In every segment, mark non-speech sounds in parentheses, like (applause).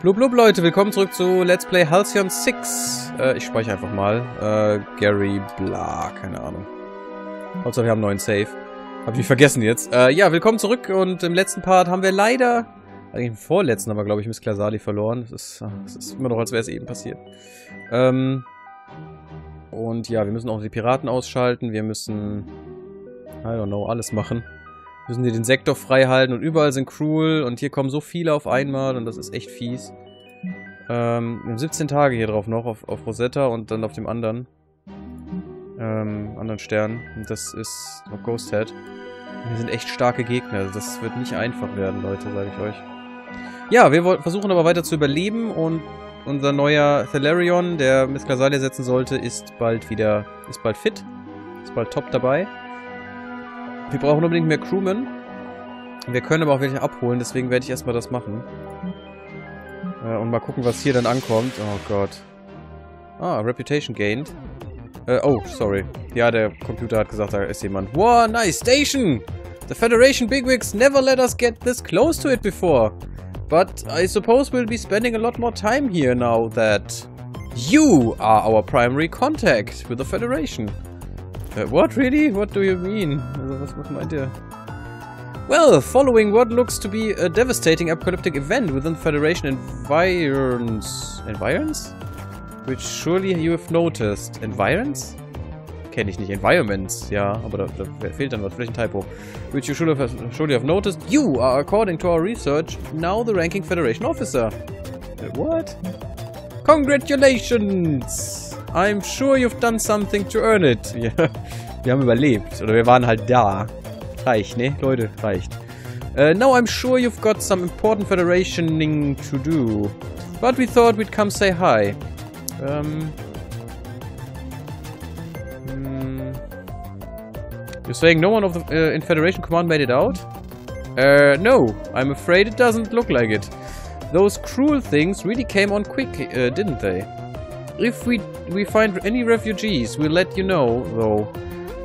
Blub blub Leute, willkommen zurück zu Let's Play Halcyon 6. Äh, ich speichere einfach mal. Äh, Gary bla, keine Ahnung. Hauptsache wir haben einen neuen Save. Hab ich vergessen jetzt. Äh, ja, willkommen zurück und im letzten Part haben wir leider, eigentlich im vorletzten haben wir glaube ich Miss Klasali verloren. Das ist, das ist immer noch, als wäre es eben passiert. Ähm, und ja, wir müssen auch die Piraten ausschalten. Wir müssen, I don't know, alles machen müssen hier den Sektor frei halten und überall sind Cruel und hier kommen so viele auf einmal und das ist echt fies. Ähm, wir haben 17 Tage hier drauf noch, auf, auf Rosetta und dann auf dem anderen. Ähm, anderen Stern. Und das ist noch Ghost Head. Hier sind echt starke Gegner. Das wird nicht einfach werden, Leute, sage ich euch. Ja, wir versuchen aber weiter zu überleben und unser neuer Thalarion, der Miss Glasalia setzen sollte, ist bald wieder, ist bald fit. Ist bald top dabei. Wir brauchen unbedingt mehr Crewmen. Wir können aber auch welche abholen, deswegen werde ich erstmal das machen. Äh, und mal gucken, was hier dann ankommt. Oh Gott. Ah, Reputation gained. Äh, oh, sorry. Ja, der Computer hat gesagt, da ist jemand. Wow, nice station! The Federation bigwigs never let us get this close to it before. But I suppose we'll be spending a lot more time here now that you are our primary contact with the Federation. Uh, what, really? What do you mean? Was, meint ihr? Well, following what looks to be a devastating apocalyptic event within Federation environs... Environs? Which surely you have noticed. Environs? Kenne ich nicht. Environments, ja, aber da, da, fehlt dann was. Vielleicht ein Typo. Which you should have, surely have noticed. You are, according to our research, now the ranking Federation officer. Uh, what? Congratulations! I'm sure you've done something to earn it. Ja, wir haben überlebt. Oder wir waren halt da. Reicht, ne? Leute, reicht. Uh, now I'm sure you've got some important federationing to do. But we thought we'd come say hi. Um, hmm. You're saying no one of the uh, in Federation Command made it out? Uh, no. I'm afraid it doesn't look like it. Those cruel things really came on quick, uh, didn't they? If we we find any refugees, we'll let you know, though.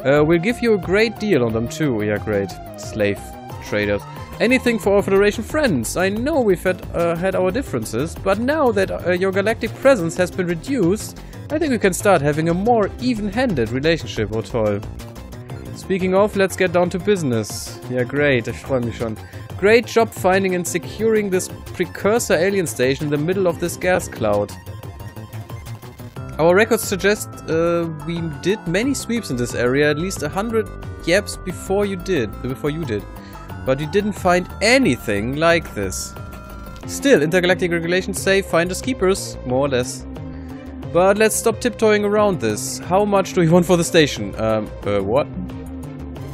Uh, we'll give you a great deal on them too. Yeah, great. Slave traders. Anything for our Federation friends. I know we've had, uh, had our differences, but now that uh, your galactic presence has been reduced, I think we can start having a more even-handed relationship, Otol. Speaking of, let's get down to business. Yeah, great. Ich freue mich schon. Great job finding and securing this precursor alien station in the middle of this gas cloud. Our records suggest uh, we did many sweeps in this area, at least a hundred yaps before you did, before you did. But you didn't find anything like this. Still, intergalactic regulations say finders keepers, more or less. But let's stop tiptoeing around this. How much do you want for the station? Um, uh, what?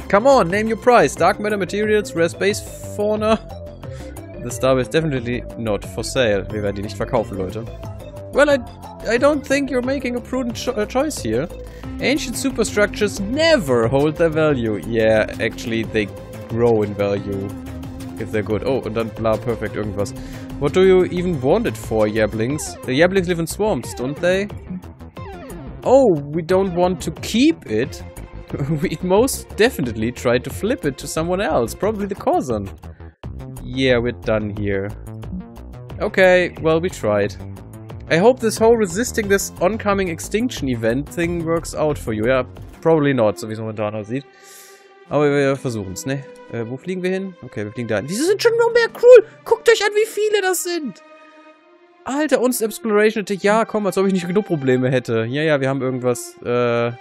Come on, name your price. Dark matter materials, rare space fauna. (laughs) The Star is definitely not for sale. Wir werden die nicht verkaufen, Leute. Well, I, I don't think you're making a prudent cho uh, choice here. Ancient superstructures never hold their value. Yeah, actually, they grow in value if they're good. Oh, und dann bla, perfect irgendwas. What do you even want it for, Yablings? The Yablings live in swamps, don't they? Oh, we don't want to keep it? (laughs) We'd most definitely try to flip it to someone else, probably the Corzon. Yeah, we're done here. Okay, well, we tried. I hope this whole resisting this oncoming extinction event thing works out for you. Ja, probably not, so wie es momentan aussieht. Aber wir versuchen es, ne? Äh, wo fliegen wir hin? Okay, wir fliegen da hin. Wieso sind schon noch mehr cool? Guckt euch an, wie viele das sind! Alter, uns Exploration hätte... Ja, komm, als ob ich nicht genug Probleme hätte. Ja, ja, wir haben irgendwas. Äh...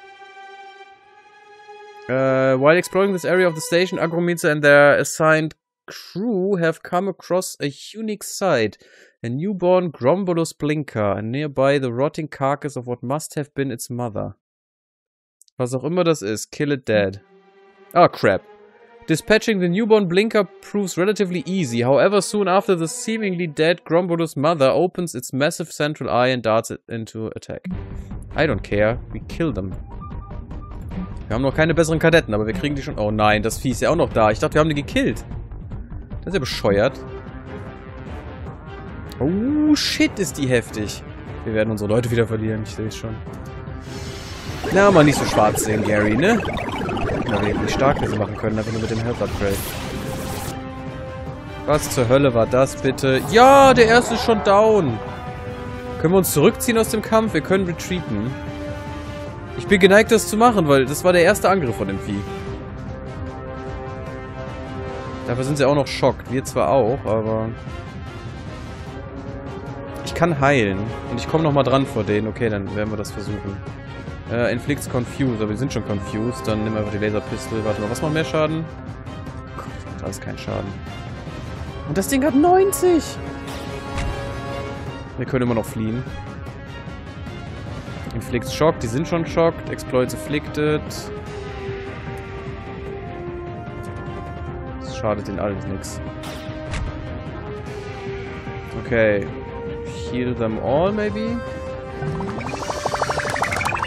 Uh, while exploring this area of the station, Agrometer and their assigned crew have come across a unique site. A newborn Grombolus blinker, and nearby the rotting carcass of what must have been its mother. Was auch immer das ist, kill it dead. Ah, crap. Dispatching the newborn blinker proves relatively easy, however soon after the seemingly dead Grombolus mother opens its massive central eye and darts it into attack. I don't care, we kill them. Wir haben noch keine besseren Kadetten, aber wir kriegen die schon... Oh nein, das Vieh ist ja auch noch da. Ich dachte, wir haben die gekillt. Das ist ja bescheuert. Oh, shit, ist die heftig. Wir werden unsere Leute wieder verlieren, ich sehe es schon. Na, mal nicht so schwarz sehen, Gary, ne? Na, wie stark wir sie machen können, einfach nur mit dem Health Upgrade. Was zur Hölle war das bitte? Ja, der erste ist schon down. Können wir uns zurückziehen aus dem Kampf? Wir können retreaten. Ich bin geneigt, das zu machen, weil das war der erste Angriff von dem Vieh. Dafür sind sie auch noch schockt. Wir zwar auch, aber... Ich kann heilen. Und ich komme nochmal dran vor denen. Okay, dann werden wir das versuchen. Äh, Inflicts Confused. Aber wir sind schon confused. Dann nehmen wir einfach die Laserpistole. Warte mal, was macht mehr Schaden? Gott, das alles keinen Schaden. Und das Ding hat 90! Wir können immer noch fliehen. Inflicts Shock, die sind schon schockt. Exploits Afflicted. Schadet ihnen alles nichts. Okay. Heal them all, maybe?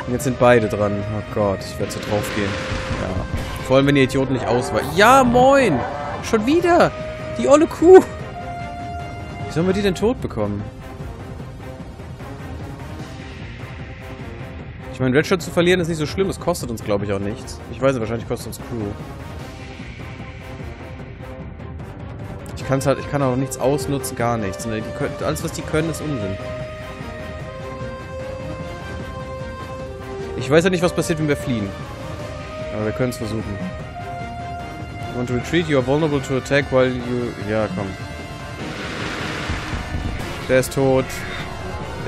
Und jetzt sind beide dran. Oh Gott, ich werde so drauf gehen. Ja. Vor allem, wenn die Idioten nicht ausweichen. Ja, moin! Schon wieder! Die olle Kuh! Wie sollen wir die denn tot bekommen? Ich meine, Redshot zu verlieren ist nicht so schlimm. Es kostet uns, glaube ich, auch nichts. Ich weiß, wahrscheinlich kostet uns Crew. Ich, kann's halt, ich kann auch nichts ausnutzen, gar nichts. Können, alles, was die können, ist Unsinn. Ich weiß ja nicht, was passiert, wenn wir fliehen. Aber wir können es versuchen. You want to retreat, you are vulnerable to attack while you... Ja, komm. Der ist tot.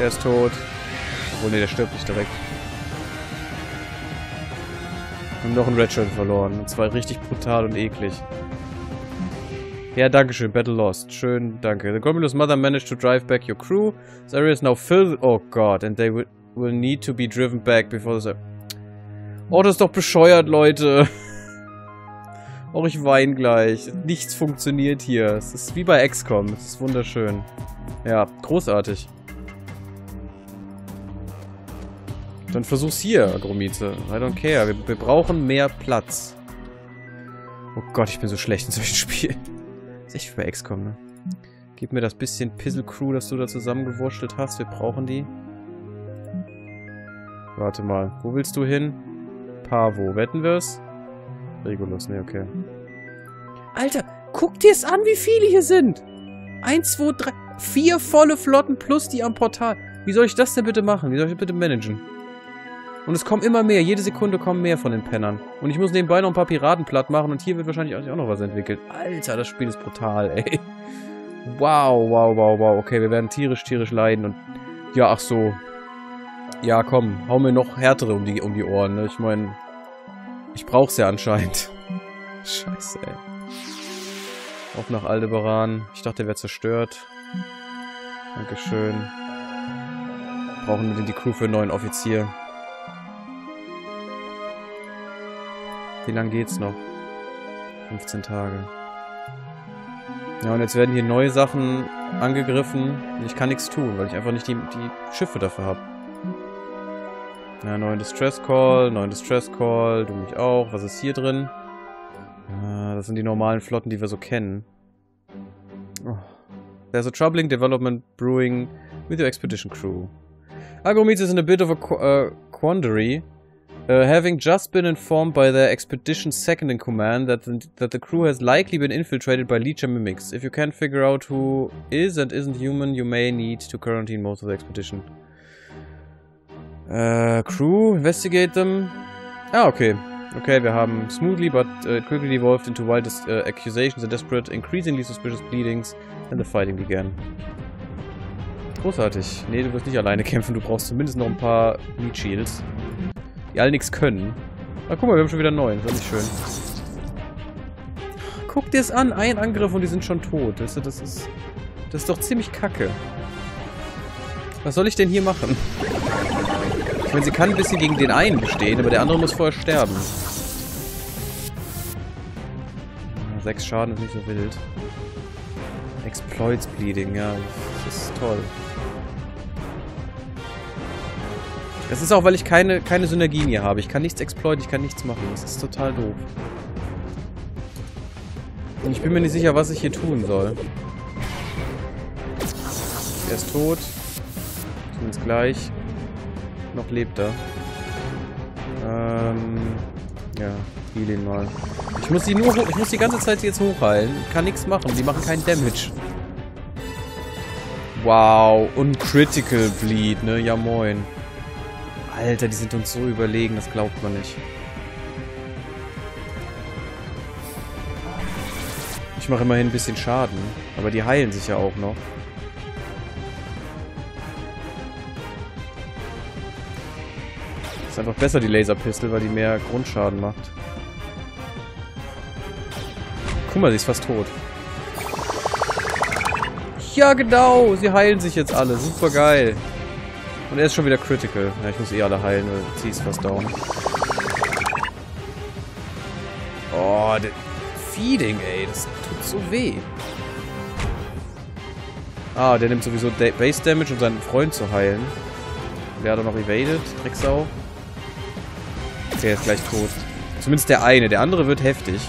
Der ist tot. Obwohl, ne, der stirbt nicht direkt. Wir haben noch einen Redshirt verloren. Und zwar richtig brutal und eklig. Ja, danke schön. Battle lost. Schön, danke. The Gomulus mother managed to drive back your crew. This area is now filled... Oh God, and they will, will need to be driven back before the... Oh, das ist doch bescheuert, Leute. (laughs) Och, ich weine gleich. Nichts funktioniert hier. Es ist wie bei XCOM. Es ist wunderschön. Ja, großartig. Dann versuch's hier, Agromize. I don't care. Wir, wir, brauchen mehr Platz. Oh Gott, ich bin so schlecht in solchen (laughs) Spielen. Echt bei XCOM, ne? Gib mir das bisschen Pizzle Crew, das du da zusammengewurschtelt hast. Wir brauchen die. Warte mal. Wo willst du hin? Pavo. Wetten wir's? Regulus, ne, okay. Alter, guck dir's an, wie viele hier sind. Eins, zwei, drei, vier volle Flotten plus die am Portal. Wie soll ich das denn bitte machen? Wie soll ich das bitte managen? Und es kommen immer mehr. Jede Sekunde kommen mehr von den Pennern. Und ich muss nebenbei noch ein paar Piraten platt machen. Und hier wird wahrscheinlich auch noch was entwickelt. Alter, das Spiel ist brutal, ey. Wow, wow, wow, wow. Okay, wir werden tierisch, tierisch leiden. Und ja, ach so. Ja, komm. Hau mir noch härtere um die, um die Ohren. Ne? Ich meine, ich brauch's ja anscheinend. (laughs) Scheiße, ey. Auf nach Aldebaran. Ich dachte, der wäre zerstört. Dankeschön. Brauchen wir denn die Crew für einen neuen Offizier? Wie lange geht's noch? 15 Tage. Ja, und jetzt werden hier neue Sachen angegriffen. Ich kann nichts tun, weil ich einfach nicht die, die Schiffe dafür habe. Ja, neuen Distress Call, neuen Distress Call, du mich auch. Was ist hier drin? Das sind die normalen Flotten, die wir so kennen. Oh. There's a troubling development brewing with your expedition crew. Agromedes is in a bit of a qu uh, quandary. Uh, having just been informed by their expedition's second in command that the, that the crew has likely been infiltrated by Leecher mimics. If you can't figure out who is and isn't human, you may need to quarantine most of the expedition. Uh, crew, investigate them. Ah, okay. Okay, wir haben smoothly, but uh, it quickly evolved into wild uh, accusations and desperate, increasingly suspicious pleadings, and the fighting began. Großartig. Nee, du wirst nicht alleine (laughs) kämpfen, du brauchst zumindest noch ein paar Meat Shields. Die alle nichts können. Ah, guck mal, wir haben schon wieder neun. Das ist nicht schön. Guck dir es an. Ein Angriff und die sind schon tot. Weißt du, das ist... Das ist doch ziemlich kacke. Was soll ich denn hier machen? Ich meine, sie kann ein bisschen gegen den einen bestehen, aber der andere muss vorher sterben. Sechs Schaden ist nicht so wild. Exploits Bleeding, ja. Das ist toll. Das ist auch, weil ich keine, keine Synergien hier habe. Ich kann nichts exploiten, ich kann nichts machen. Das ist total doof. Und ich bin mir nicht sicher, was ich hier tun soll. Er ist tot. Zumindest gleich. Noch lebt er. Ähm, Ja, heal ihn mal. Ich muss die nur ich muss die ganze Zeit jetzt hochheilen. Kann nichts machen. Die machen keinen Damage. Wow. Und Critical Bleed, ne? Ja moin. Alter, die sind uns so überlegen, das glaubt man nicht. Ich mache immerhin ein bisschen Schaden. Aber die heilen sich ja auch noch. Ist einfach besser, die Laserpistol, weil die mehr Grundschaden macht. Guck mal, sie ist fast tot. Ja, genau. Sie heilen sich jetzt alle. Super geil. Und er ist schon wieder critical. Ja, ich muss eh alle heilen, weil sie ist fast down. Oh, der Feeding, ey. Das tut so weh. Ah, der nimmt sowieso Base Damage, um seinen Freund zu heilen. Der hat er noch evaded. Drecksau. Der ist gleich tot. Zumindest der eine. Der andere wird heftig.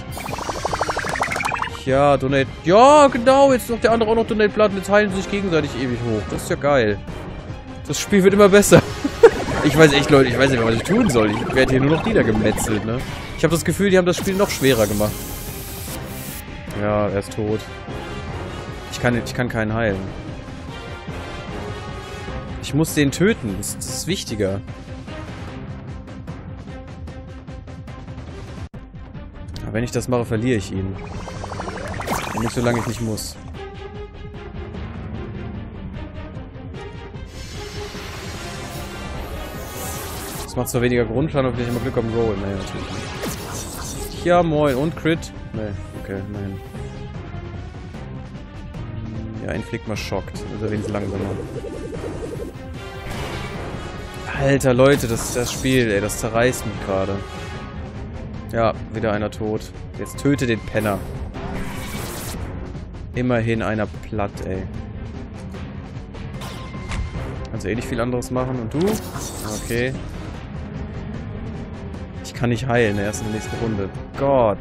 Ja, Donate. Ja, genau. Jetzt noch der andere auch noch Donate Blood. Jetzt heilen sie sich gegenseitig ewig hoch. Das ist ja geil. Das Spiel wird immer besser. (laughs) ich weiß echt, Leute, ich weiß nicht mehr, was ich tun soll. Ich werde hier nur noch niedergemetzelt, ne? Ich habe das Gefühl, die haben das Spiel noch schwerer gemacht. Ja, er ist tot. Ich kann, ich kann keinen heilen. Ich muss den töten. Das, das ist wichtiger. Aber wenn ich das mache, verliere ich ihn. Nicht solange ich nicht muss. Macht zwar weniger Grundschaden, aber ich immer Glück am Roll. Naja, natürlich nicht. Ja, moin. Und Crit? Nee, okay, nein. Ja, ein Flick mal schockt. Er wenigstens langsamer. Alter, Leute, das, das Spiel, ey, das zerreißt mich gerade. Ja, wieder einer tot. Jetzt töte den Penner. Immerhin einer platt, ey. Kannst eh nicht viel anderes machen. Und du? Okay. Kann nicht heilen, erst in der nächsten Runde. Gott.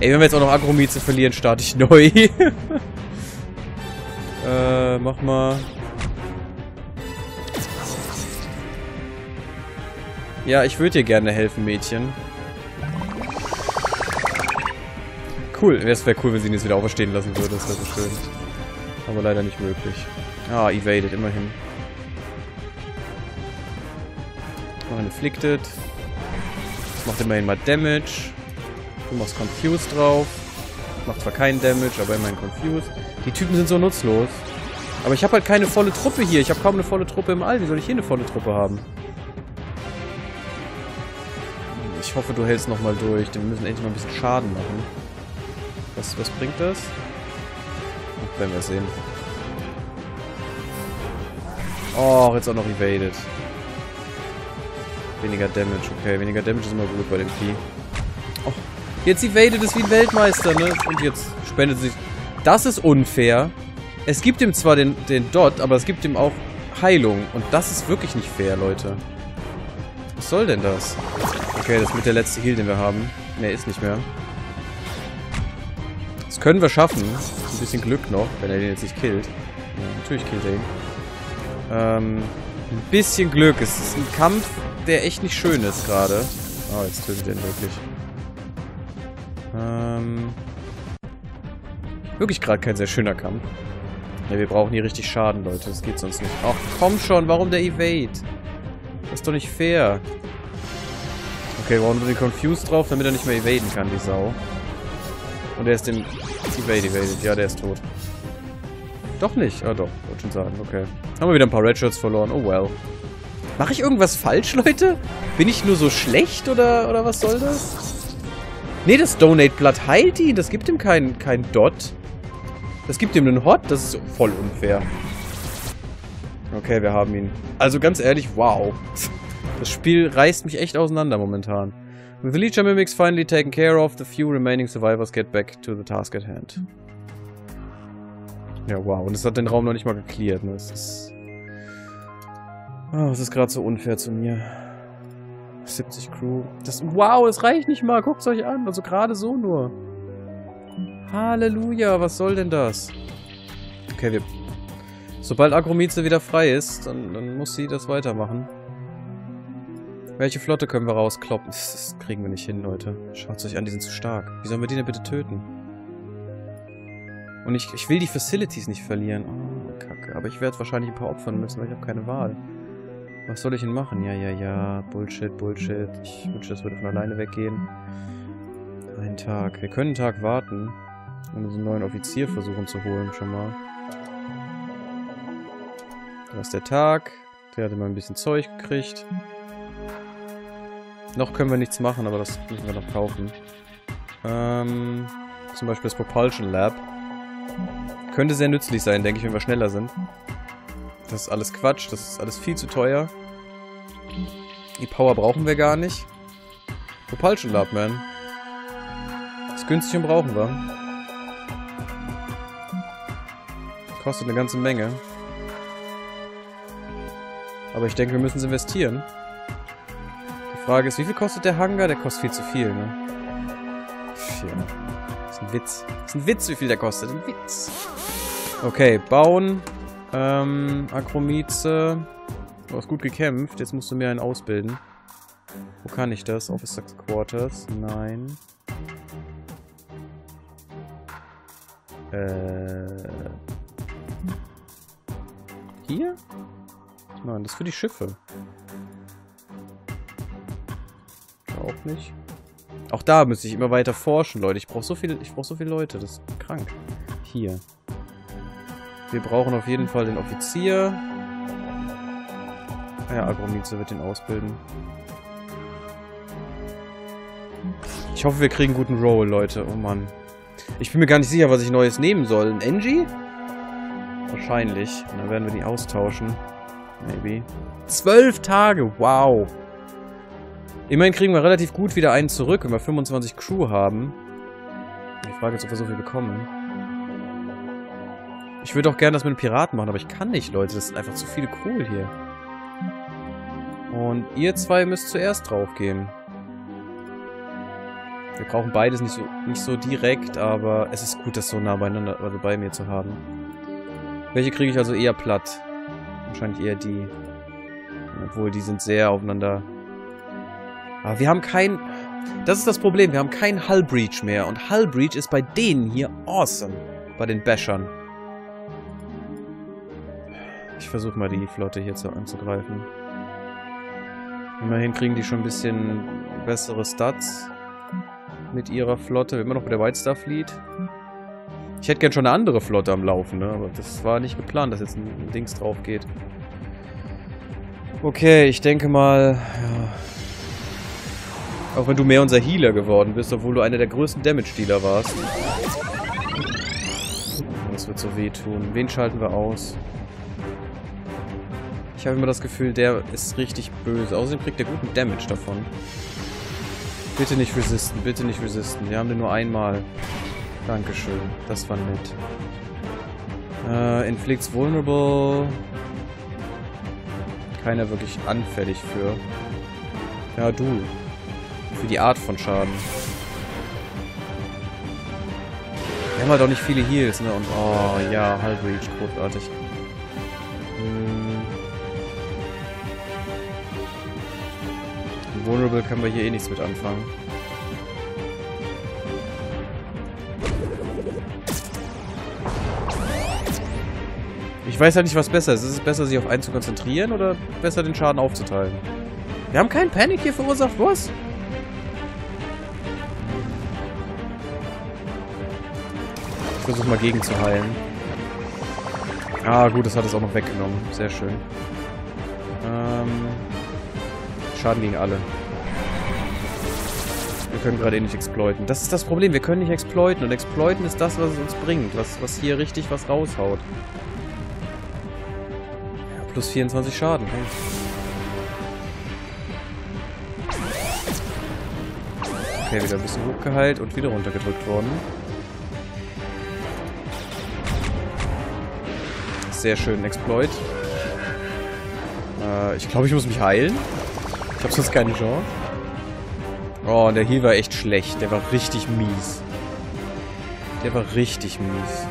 Ey, wenn wir jetzt auch noch Agromize verlieren, starte ich (laughs) neu. äh, mach mal. Ja, ich würde dir gerne helfen, Mädchen. Cool, es wäre cool, wenn sie ihn jetzt wieder auferstehen lassen würde. Das wäre so schön. Aber leider nicht möglich. Ah, evaded, immerhin. Immerhin afflicted. Das macht immerhin mal Damage. Du machst Confused drauf. Macht zwar keinen Damage, aber immerhin Confused. Die Typen sind so nutzlos. Aber ich habe halt keine volle Truppe hier. Ich habe kaum eine volle Truppe im All. Wie soll ich hier eine volle Truppe haben? Ich hoffe, du hältst nochmal durch. Denn wir müssen endlich mal ein bisschen Schaden machen. Was, was bringt das? Werden wir sehen. Oh, jetzt auch noch evaded. Weniger Damage, okay. Weniger Damage ist immer gut bei dem Vieh. Oh, jetzt evaded es wie ein Weltmeister, ne? Und jetzt spendet sich... Das ist unfair. Es gibt ihm zwar den, den Dot, aber es gibt ihm auch Heilung. Und das ist wirklich nicht fair, Leute. Was soll denn das? Okay, das ist mit der letzte Heal, den wir haben. Ne, ist nicht mehr können wir schaffen. Ein bisschen Glück noch, wenn er den jetzt nicht killt. Ja, natürlich killt er ihn. Ähm, ein bisschen Glück. Es ist ein Kampf, der echt nicht schön ist gerade. Oh, jetzt tötet er ihn wirklich. Ähm, wirklich gerade kein sehr schöner Kampf. Ja, wir brauchen hier richtig Schaden, Leute. Das geht sonst nicht. Ach, komm schon. Warum der Evade? Das ist doch nicht fair. Okay, wir brauchen den Confused drauf, damit er nicht mehr evaden kann, die Sau. Und er ist den Evade, evaded. Ja, der ist tot. Doch nicht. Ah, doch. Wollte schon sagen. Okay. Haben wir wieder ein paar Redshirts verloren. Oh well. Mache ich irgendwas falsch, Leute? Bin ich nur so schlecht oder, oder was soll das? Nee, das Donate-Blatt heilt ihn. Das gibt ihm keinen kein Dot. Das gibt ihm einen Hot. Das ist voll unfair. Okay, wir haben ihn. Also ganz ehrlich, wow. Das Spiel reißt mich echt auseinander momentan. With the Leecher Mimics finally taken care of, the few remaining survivors get back to the task at hand. Ja, wow. Und es hat den Raum noch nicht mal geklärt. Ne? Es ist... Oh, es ist gerade so unfair zu mir. 70 Crew. Das, wow, es reicht nicht mal. Guckt es euch an. Also gerade so nur. Halleluja, was soll denn das? Okay, wir... Sobald Agromize wieder frei ist, dann, dann muss sie das weitermachen. Welche Flotte können wir rauskloppen? Das, das kriegen wir nicht hin, Leute. Schaut euch an, die sind zu stark. Wie sollen wir die denn bitte töten? Und ich, ich will die Facilities nicht verlieren. Oh, kacke. Aber ich werde wahrscheinlich ein paar opfern müssen, weil ich habe keine Wahl. Was soll ich denn machen? Ja, ja, ja. Bullshit, Bullshit. Ich wünsche, das würde von alleine weggehen. Ein Tag. Wir können einen Tag warten. Und uns einen neuen Offizier versuchen zu holen, schon mal. Da ist der Tag. Der hatte mal ein bisschen Zeug gekriegt. Noch können wir nichts machen, aber das müssen wir noch kaufen. Ähm, zum Beispiel das Propulsion Lab. Könnte sehr nützlich sein, denke ich, wenn wir schneller sind. Das ist alles Quatsch, das ist alles viel zu teuer. Die Power brauchen wir gar nicht. Propulsion Lab, man. Das günstig brauchen wir. Kostet eine ganze Menge. Aber ich denke, wir müssen es investieren. Die Frage ist, wie viel kostet der Hangar? Der kostet viel zu viel, ne? Tja. Das ein Witz. Das ist ein Witz, wie viel der kostet. Ein Witz. Okay, bauen. Ähm, Akromize. Du hast gut gekämpft. Jetzt musst du mir einen ausbilden. Wo kann ich das? Officer Quarters? Nein. Äh. Hier? Nein, das ist für die Schiffe. Auch nicht. Auch da müsste ich immer weiter forschen, Leute. Ich brauche so viele, ich brauche so viele Leute. Das ist krank. Hier. Wir brauchen auf jeden Fall den Offizier. Ja, Agromize wird den ausbilden. Ich hoffe, wir kriegen guten Roll, Leute. Oh Mann. Ich bin mir gar nicht sicher, was ich Neues nehmen soll. Ein Engie? Wahrscheinlich. Und dann werden wir die austauschen. Maybe. Zwölf Tage, wow. Immerhin kriegen wir relativ gut wieder einen zurück, wenn wir 25 Crew haben. Ich frage jetzt, ob wir so viel bekommen. Ich würde auch gerne das mit den Piraten machen, aber ich kann nicht, Leute. Das sind einfach zu viele Kohl hier. Und ihr zwei müsst zuerst draufgehen. Wir brauchen beides nicht so, nicht so direkt, aber es ist gut, das so nah beieinander, also bei mir zu haben. Welche kriege ich also eher platt? Wahrscheinlich eher die. Obwohl, die sind sehr aufeinander. Aber wir haben kein... Das ist das Problem, wir haben kein Hull Breach mehr. Und Hull Breach ist bei denen hier awesome. Bei den Bashern. Ich versuche mal die Flotte hier zu, anzugreifen. Immerhin kriegen die schon ein bisschen bessere Stats mit ihrer Flotte. Immer noch bei der White Star Fleet. Ich hätte gern schon eine andere Flotte am Laufen, ne? aber das war nicht geplant, dass jetzt ein Dings drauf geht. Okay, ich denke mal... Ja. Auch wenn du mehr unser Healer geworden bist, obwohl du einer der größten Damage-Dealer warst. Das wird so wehtun. Wen schalten wir aus? Ich habe immer das Gefühl, der ist richtig böse. Außerdem kriegt er guten Damage davon. Bitte nicht resisten, bitte nicht resisten. Wir haben den nur einmal. Dankeschön. Das war nett. Äh, inflicts vulnerable. Keiner wirklich anfällig für. Ja, du. Für die Art von Schaden. Wir haben halt auch nicht viele Heals, ne? Und oh ja, Hull Breach, großartig. Hm. Vulnerable können wir hier eh nichts mit anfangen. Ich weiß halt nicht, was besser ist. Ist es besser, sich auf einen zu konzentrieren oder besser, den Schaden aufzuteilen? Wir haben keinen Panik hier verursacht, was? Versuche mal gegen zu heilen. Ah, gut, das hat es auch noch weggenommen. Sehr schön. Ähm, Schaden gegen alle. Wir können gerade eh nicht exploiten. Das ist das Problem, wir können nicht exploiten. Und exploiten ist das, was es uns bringt. Was, was hier richtig was raushaut. Plus 24 Schaden. Hey. Okay, wieder ein bisschen hochgeheilt und wieder runtergedrückt worden. Sehr schön, Exploit. Äh, ich glaube, ich muss mich heilen. Ich habe sonst keine Chance. Oh, und der Heal war echt schlecht. Der war richtig mies. Der war richtig mies.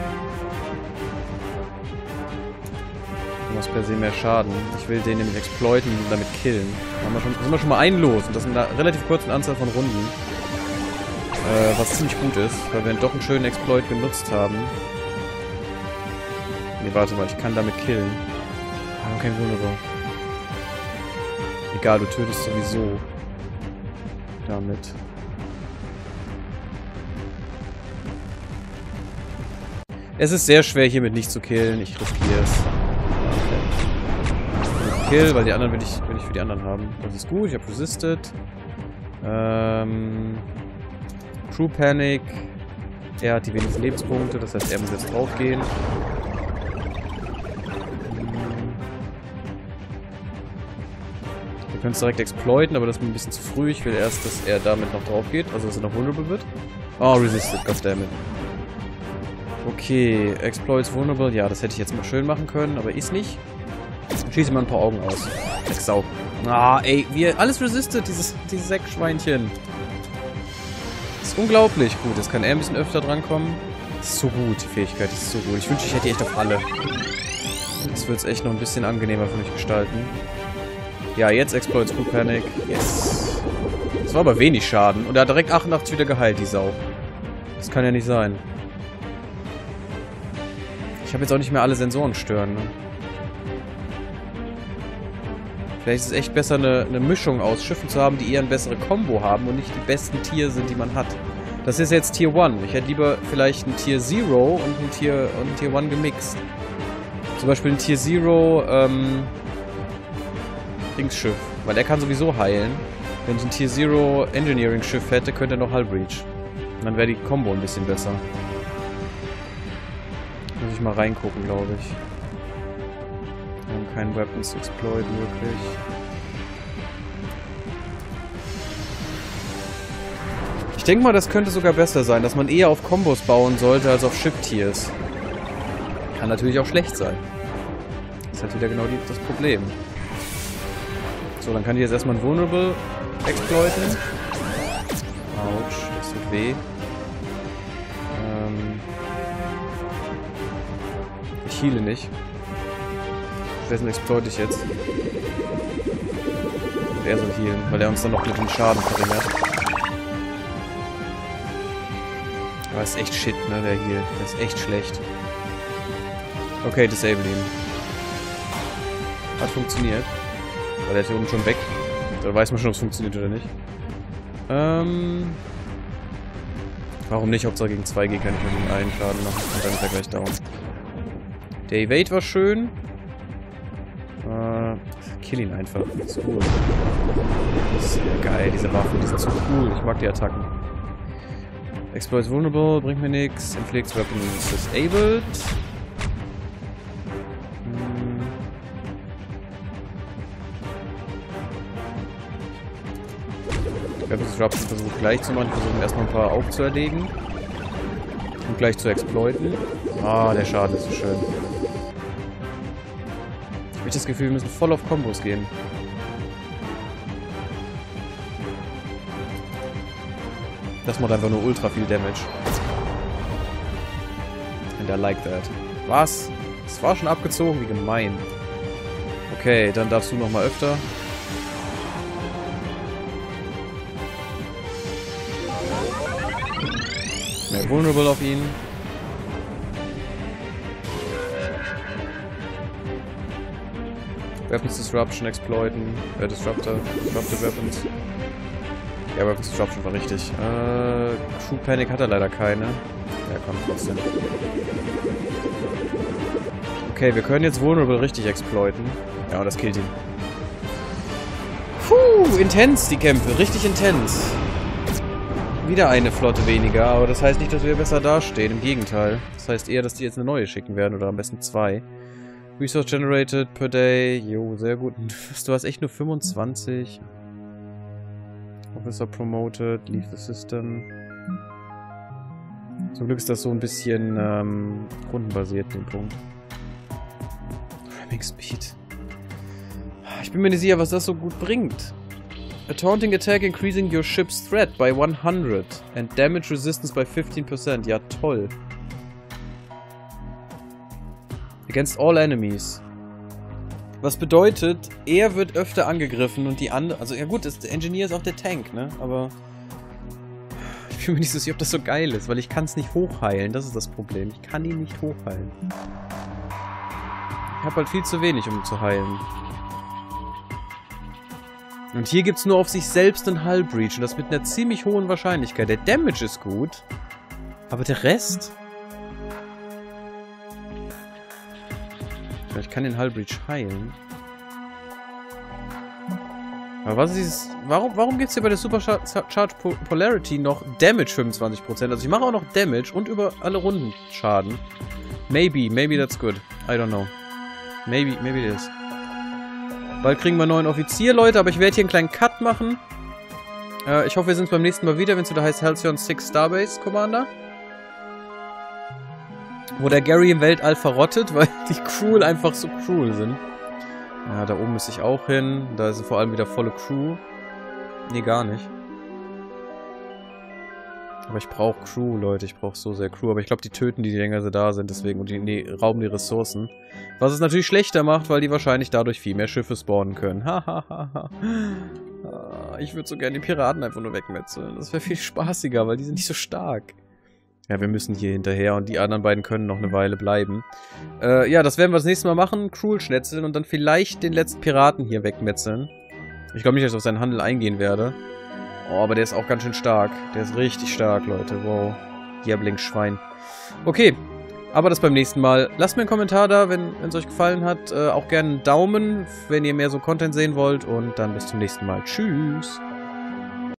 Du machst per se mehr Schaden. Ich will den nämlich exploiten und damit killen. Da haben wir schon, sind wir schon mal ein Los und das in einer relativ kurzen Anzahl von Runden. Äh, was ziemlich gut ist, weil wir doch einen schönen Exploit genutzt haben. Ne, warte mal, ich kann damit killen. Ah, kein Wunderbar. Egal, du tötest sowieso. Damit. Es ist sehr schwer, hiermit nicht zu killen. Ich riskiere es. Okay. Kill, weil die anderen will ich, will ich für die anderen haben. Das ist gut, ich habe resisted. Ähm, True Panic. Er hat die wenigsten Lebenspunkte, das heißt, er muss jetzt draufgehen. Wir können es direkt exploiten, aber das ist mir ein bisschen zu früh. Ich will erst, dass er damit noch drauf geht, also dass er noch vulnerable wird. Oh, resisted, goddammit. Okay, Exploits vulnerable. Ja, das hätte ich jetzt mal schön machen können, aber ist nicht. Schieße mal ein paar Augen aus. Sau. Ah, ey, wie alles resistet, dieses, dieses Säckschweinchen. Das ist unglaublich. Gut, jetzt kann er ein bisschen öfter drankommen. Ist so gut, die Fähigkeit, ist so gut. Ich wünsche, ich hätte die echt auf alle. Das wird es echt noch ein bisschen angenehmer für mich gestalten. Ja, jetzt Exploits Full Panic. Yes. Das war aber wenig Schaden. Und er hat direkt 88 wieder geheilt, die Sau. Das kann ja nicht sein. Ich habe jetzt auch nicht mehr alle Sensoren stören. Ne? Vielleicht ist es echt besser, eine, eine, Mischung aus Schiffen zu haben, die eher eine bessere Combo haben und nicht die besten Tier sind, die man hat. Das ist jetzt Tier 1. Ich hätte lieber vielleicht ein Tier 0 und ein Tier, und ein Tier 1 gemixt. Zum Beispiel ein Tier 0, ähm, Dingsschiff. Weil er kann sowieso heilen. Wenn ich ein Tier Zero Engineering Schiff hätte, könnte er noch Hull Breach. Dann wäre die Combo ein bisschen besser. Muss ich mal reingucken, glaube ich. Wir haben keinen Weapons Exploit wirklich. Ich denke mal, das könnte sogar besser sein, dass man eher auf Kombos bauen sollte als auf Ship-Tiers. Kann natürlich auch schlecht sein. Das ist halt wieder genau das Problem. So, dann kann die jetzt erstmal ein Vulnerable exploiten. Autsch, das tut weh. Ähm ich heale nicht. Stattdessen exploite ich jetzt. Und er soll healen, weil er uns dann noch mit dem Schaden verringert. Aber ist echt shit, ne, der Heal. Der ist echt schlecht. Okay, disable ihn. Hat funktioniert. War der hier oben schon weg? Da weiß man schon, ob es funktioniert oder nicht. Ähm. Warum nicht? Hauptsache gegen zwei Gegner nur den einen Schaden machen und dann ist er gleich down. Der Evade war schön. Äh, kill ihn einfach. Das ist cool. Das ist geil, diese Waffen. Die sind so cool. Ich mag die Attacken. Exploits Vulnerable bringt mir nichts. Inflicts Weapons Disabled. Disruption versuche gleich zu machen. Versuchen erstmal ein paar aufzuerlegen. Und gleich zu exploiten. Ah, der Schaden ist so schön. Ich habe das Gefühl, wir müssen voll auf Kombos gehen. Das macht einfach nur ultra viel Damage. And I like that. Was? Das war schon abgezogen? Wie gemein. Okay, dann darfst du nochmal öfter. Mehr Vulnerable auf ihn. Weapons Disruption exploiten. Äh, Disruptor. Disrupted Weapons. Ja, Weapons Disruption war richtig. Äh, True Panic hat er leider keine. Ja, komm, trotzdem. Okay, wir können jetzt Vulnerable richtig exploiten. Ja, und das killt ihn. Puh, intens die Kämpfe. Richtig intens. Wieder eine Flotte weniger, aber das heißt nicht, dass wir besser dastehen. Im Gegenteil. Das heißt eher, dass die jetzt eine neue schicken werden oder am besten zwei. Resource generated per day. Jo, sehr gut. Du hast echt nur 25. Officer promoted. Leave the system. Zum Glück ist das so ein bisschen ähm, rundenbasiert, den Punkt. Ramming Speed. Ich bin mir nicht sicher, was das so gut bringt. A taunting attack increasing your ship's threat by 100 and damage resistance by 15%. Ja, toll. Against all enemies. Was bedeutet, er wird öfter angegriffen und die andere... Also ja gut, das, der Engineer ist auch der Tank, ne? Aber... (laughs) Ich bin mir nicht so sicher, ob das so geil ist, weil ich kann es nicht hochheilen. Das ist das Problem. Ich kann ihn nicht hochheilen. Ich habe halt viel zu wenig, um zu heilen. Und hier gibt es nur auf sich selbst einen Hull Breach und das mit einer ziemlich hohen Wahrscheinlichkeit. Der Damage ist gut, aber der Rest... Ich kann den Hull Breach heilen. Aber was ist dieses... Warum, warum gibt es hier bei der Supercharge Polarity noch Damage 25%? Also ich mache auch noch Damage und über alle Runden Schaden. Maybe, maybe that's good. I don't know. Maybe, maybe it is. Bald kriegen wir einen neuen Offizier, Leute, aber ich werde hier einen kleinen Cut machen. Äh, ich hoffe, wir sehen uns beim nächsten Mal wieder, wenn es wieder heißt Halcyon 6 Starbase Commander. Wo der Gary im Weltall verrottet, (laughs) weil die Crew einfach so cruel sind. Ja, da oben müsste ich auch hin. Da ist vor allem wieder volle Crew. Nee, gar nicht. Aber ich brauche Crew, Leute. Ich brauche so sehr Crew. Aber ich glaube, die töten die, die länger sie da sind. Deswegen und die nee, rauben die Ressourcen. Was es natürlich schlechter macht, weil die wahrscheinlich dadurch viel mehr Schiffe spawnen können. Hahaha. Ah, ich würde so gerne die Piraten einfach nur wegmetzeln. Das wäre viel spaßiger, weil die sind nicht so stark. Ja, wir müssen hier hinterher und die anderen beiden können noch eine Weile bleiben. Äh, ja, das werden wir das nächste Mal machen. Cruel schnetzeln und dann vielleicht den letzten Piraten hier wegmetzeln. Ich glaube nicht, dass ich auf seinen Handel eingehen werde. Oh, aber der ist auch ganz schön stark. Der ist richtig stark, Leute. Wow. Järbling-Schwein. Okay, aber das beim nächsten Mal. Lasst mir einen Kommentar da, wenn es euch gefallen hat. Äh, auch gerne einen Daumen, wenn ihr mehr so Content sehen wollt. Und dann bis zum nächsten Mal. Tschüss.